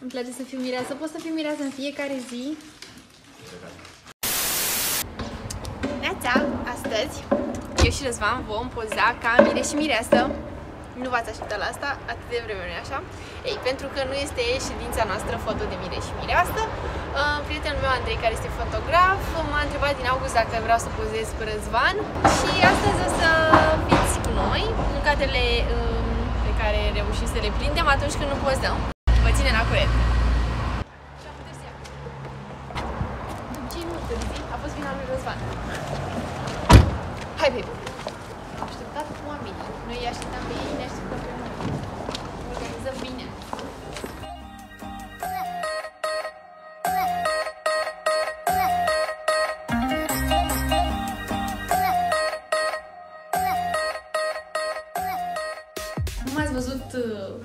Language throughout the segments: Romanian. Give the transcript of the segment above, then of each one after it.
Îmi place să fiu mireasă. Pot să fiu mireasă în fiecare zi. Neața, astăzi eu și Răzvan vom poza ca mire și mireasă. Nu v-ați așteptat la asta atât de vreme, nu așa? Ei, pentru că nu este ședința noastră foto de mire și mireasă, uh, prietenul meu Andrei, care este fotograf, m-a întrebat din august dacă vreau să pozez cu Răzvan și astăzi o să fiți cu noi în cadrele um, pe care reușim să le prindem atunci când nu pozăm. Vă ține la curent! Ce nu târzi? A fost vina lui Răzvan. Hai, baby! Am așteptat cu oamenii. Noi îi așteptam pe ei, ne așteptăm pe noi. Organizăm bine.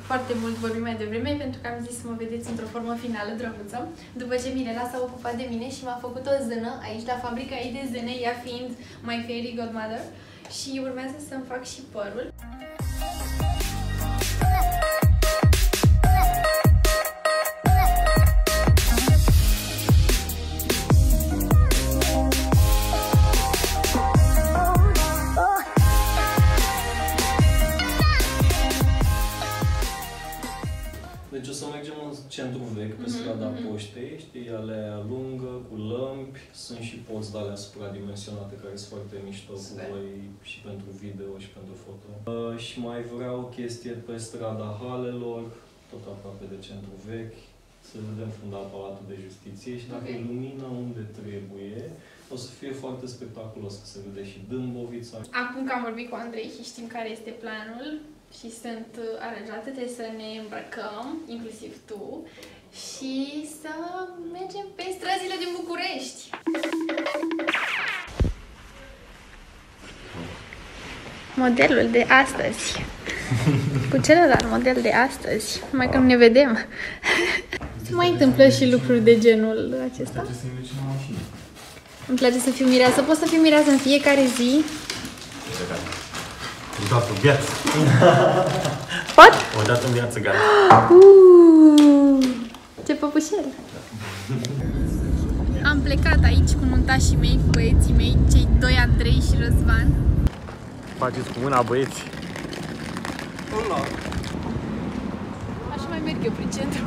Foarte mult vorbi mai devreme pentru că am zis să mă vedeți într-o formă finală drăguță. După ce Mirela s-a ocupat de mine și m-a făcut o zână aici la fabrica ei de zâne, ea fiind My Fairy Godmother și urmează să-mi fac și părul. Știi, alea lungă, cu lămpi, sunt și poți de alea supradimensionate care sunt foarte mișto cu Super. voi și pentru video și pentru foto. Uh, și mai vreau o chestie pe strada Halelor, tot aproape de centru vechi, să vedem fundal Palatul de Justiție și dacă Ok. e lumina unde trebuie, o să fie foarte spectaculos că se vede și Dâmbovița. Acum că am vorbit cu Andrei și știm care este planul și sunt uh, aranjate, trebuie să ne îmbrăcăm, inclusiv tu, și să mergem pe străzile din București. Modelul de astăzi. Cu celălalt model de astăzi. Mai că nu ne vedem. Se mai întâmplă și lucruri de genul acesta. să ne ducem la mașină. Îmi place să fiu mireasă. Pot să fiu mireasă în fiecare zi. Odată în viață. Pot? Odată în viață, gata. Uh, ce păpușel! Am plecat aici cu nuntașii mei, cu băieții mei, cei doi Andrei și Răzvan. Faceți cu mâna, băieți. Așa mai merg eu prin centru.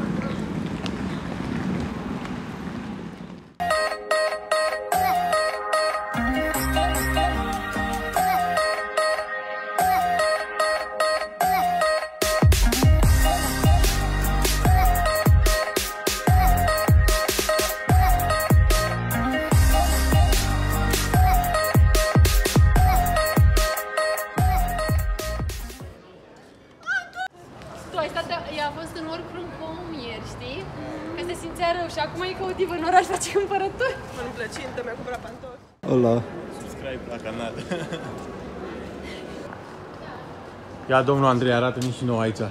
Simțea rău și acum e căutivă în oraș, face cumpărături. Mă nu plăcintă, mi-a cumpărat pantofi. Hola! Subscribe la canal. Ia domnul Andrei, arată-mi și nouă aici.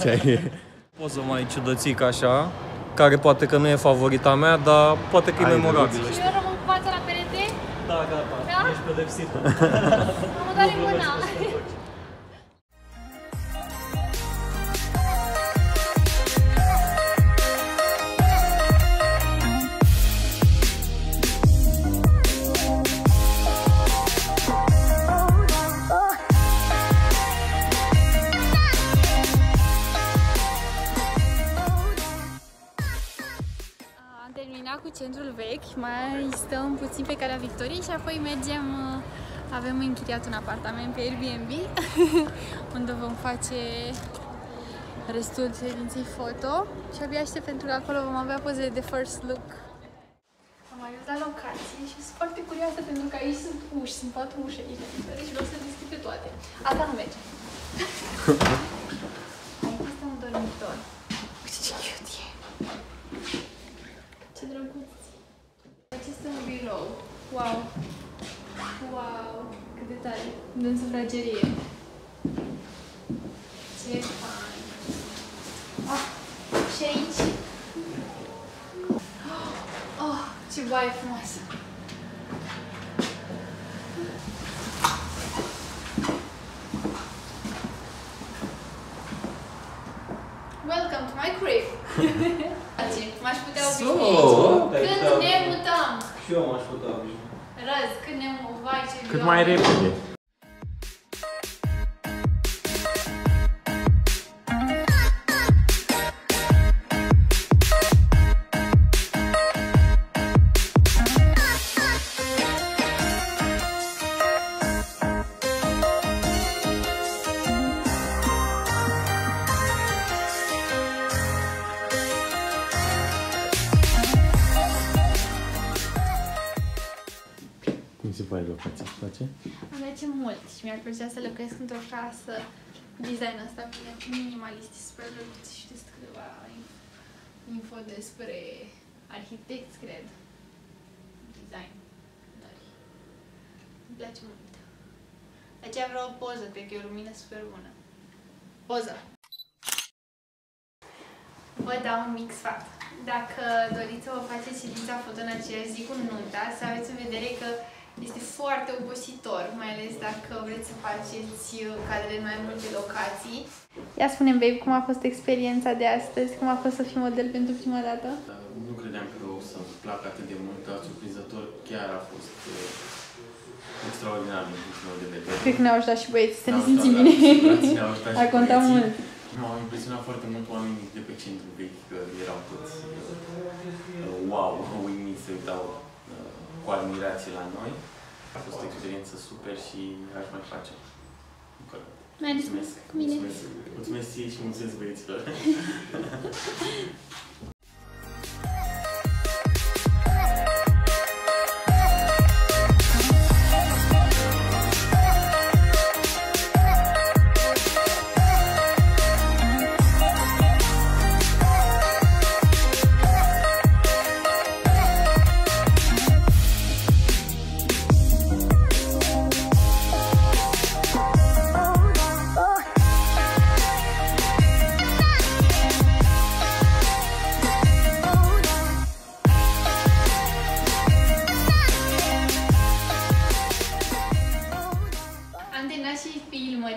Ce ai? Poză mai ciudățică așa, care poate că nu e favorita mea, dar poate că e Hai, memorabilă. Și eu rămân cu fața la perete, Da, gata, Da? ești pedepsită. mă doare mâna. Vechi, mai stăm puțin pe calea Victoriei și apoi mergem, uh, avem închiriat un apartament pe Airbnb unde vom face restul ședinței foto și abia aștept pentru că acolo vom avea poze de first look. Am ajuns la locație și sunt foarte curioasă pentru că aici sunt uși, sunt patru uși aici și vreau să deschid pe toate. Asta nu merge. aici este un dormitor. Uite ce cute e! Ce drăguț! Aici este un birou. Wow! Wow! Cât de tare! În sufragerie. Ce fain! Ah! Și aici? Oh, ce baie frumoasă! Welcome to my crib! M-aș putea So, obișnui. te-ai Când putea- ne mutăm? Și eu m-aș putea obișnui. Răz, când ne mutăm? Vai, ce Cât viol. mai repede. Place? Îmi place mult și mi-ar plăcea să locuiesc într-o casă cu design ăsta bine minimalist super drăguț și știți câteva info despre arhitecți, cred. Design. Îmi place mult. De aceea vreau o poză, cred că e o lumină super bună. Poză! Vă dau un mic sfat. Dacă doriți să vă faceți ședința foto în aceeași zi cu nunta, să aveți în vedere că este foarte obositor, mai ales dacă vreți să faceți uh, cadre în mai multe locații. Ia spune-mi, babe, cum a fost experiența de astăzi? Cum a fost să fii model pentru prima dată? Dar Nu credeam că o să-mi placă atât de mult, dar surprinzător chiar a fost uh, extraordinar din punctul meu de vedere. Cred că ne-au ajutat și băieții să ne Ne-au simțim ajutat, bine. da, frații ne-au ajutat și A contat băieții. mult. M-au impresionat foarte mult oamenii de pe centru vechi, că erau toți uh, wow, uimiți, se uitau uh, cu admirație la noi. A fost o experiență super și aș mai face. Încă o dată. Mai ales Mulțumesc. cu mine. Mulțumesc, mulțumesc ție și mulțumesc băieților.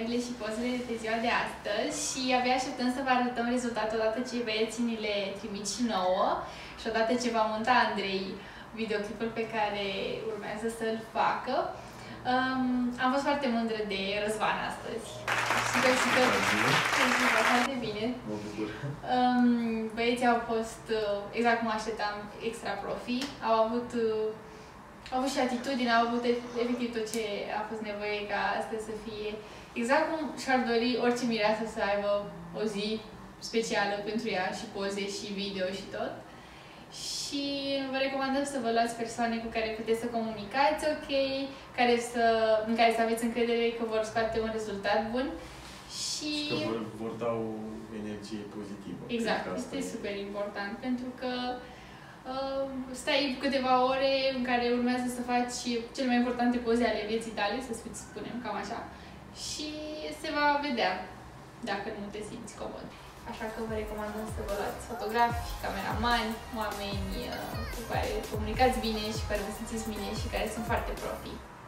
filmările și pozele de ziua de astăzi și abia așteptăm să vă arătăm rezultatul odată ce băieții ni le trimit și nouă și odată ce va monta Andrei videoclipul pe care urmează să-l facă. Um, am fost foarte mândră de Răzvan astăzi. Super, super, super, foarte bine. Mă bucur. Um, băieții au fost, uh, exact cum așteptam, extra profi. Au avut, uh, au avut și atitudine, au avut e- efectiv tot ce a fost nevoie ca astăzi să fie exact cum și-ar dori orice mireasă să aibă o zi specială pentru ea și poze și video și tot. Și vă recomandăm să vă luați persoane cu care puteți să comunicați ok, care să, în care să aveți încredere că vor scoate un rezultat bun. Și Că vor, vor da o energie pozitivă. Exact, Cred că asta este e. super important pentru că uh, stai câteva ore în care urmează să faci cele mai importante poze ale vieții tale, să spunem cam așa, și se va vedea dacă nu te simți comod. Așa că vă recomandăm să vă luați fotografi, cameramani, oameni uh, cu care comunicați bine și cu care vă simțiți bine și care sunt foarte profi. Pupici!